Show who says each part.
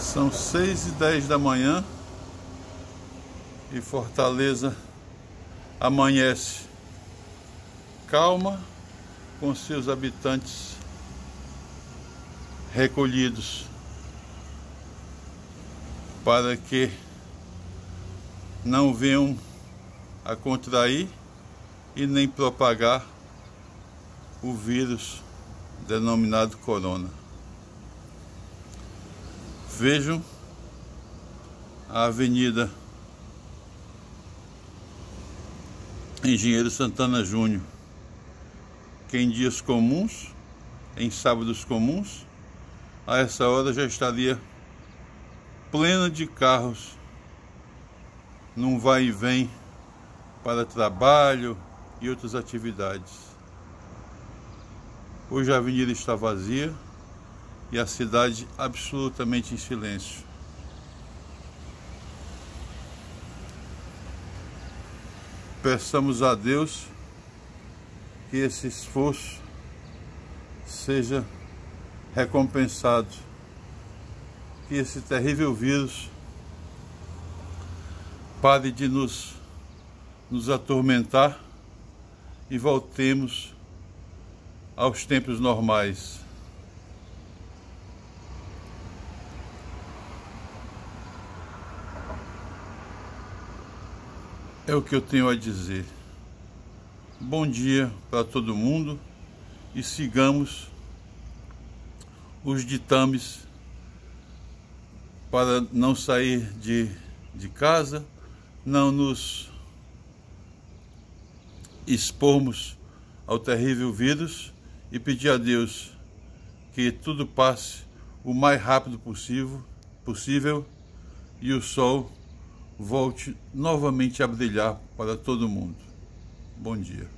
Speaker 1: São seis e dez da manhã e Fortaleza amanhece calma com seus habitantes recolhidos para que não venham a contrair e nem propagar o vírus denominado corona. Vejam a Avenida Engenheiro Santana Júnior, que em dias comuns, em sábados comuns, a essa hora já estaria plena de carros num vai e vem para trabalho e outras atividades. Hoje a avenida está vazia e a cidade absolutamente em silêncio. Peçamos a Deus que esse esforço seja recompensado, que esse terrível vírus pare de nos, nos atormentar e voltemos aos tempos normais. É o que eu tenho a dizer. Bom dia para todo mundo e sigamos os ditames para não sair de, de casa, não nos expormos ao terrível vírus e pedir a Deus que tudo passe o mais rápido possível, possível e o sol volte novamente a brilhar para todo mundo. Bom dia.